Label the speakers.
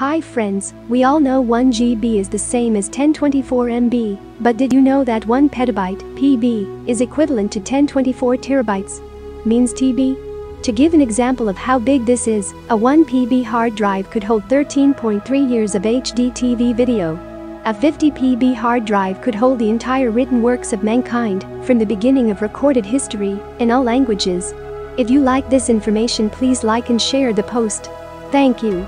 Speaker 1: Hi friends, we all know 1 GB is the same as 1024 MB, but did you know that 1 petabyte PB is equivalent to 1024 terabytes? Means TB? To give an example of how big this is, a 1 PB hard drive could hold 13.3 years of HD TV video. A 50 PB hard drive could hold the entire written works of mankind from the beginning of recorded history in all languages. If you like this information please like and share the post. Thank you.